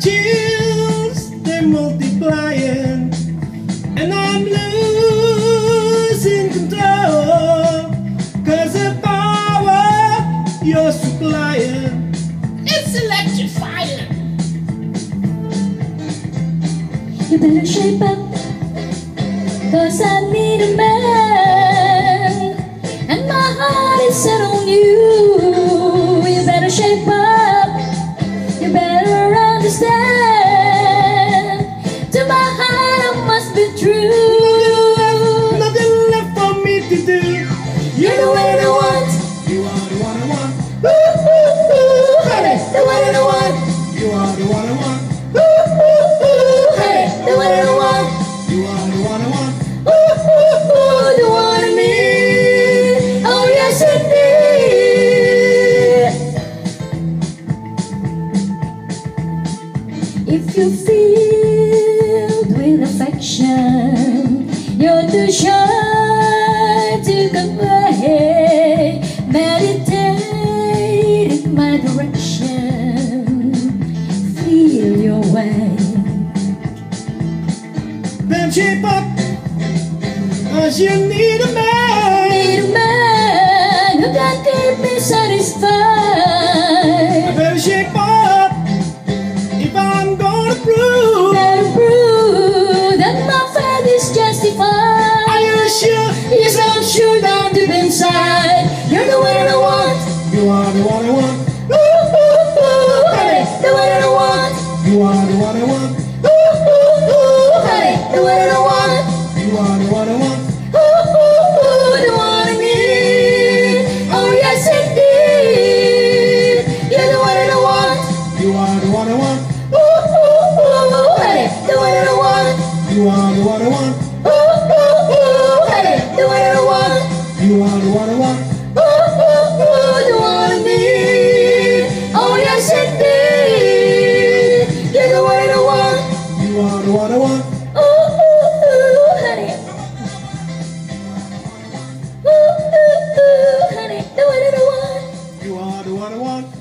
Jews, they're multiplying, and I'm losing control. Cause the power you're supplying, it's electrifying. You better shape up, cause I need a man. the one and one. You are the one and one. Hey, the one and one. You are the one and one. Me. Oh, yes, indeed. If you filled with affection, you're too shy to convey. Meditate. Shape up as you need a man. The one I want. You are the one I want. Ooh, ooh, the one I need. Oh yes, indeed. You're the one I want. You are the one I want. Ooh, ooh, ooh, honey, the one I want. You are the one I want. Ooh, ooh, ooh, honey, the one I want. You are the one I want. Ooh, ooh, ooh, the one I need. Oh yes, indeed. You're the one I want. You are the one I want. One I want.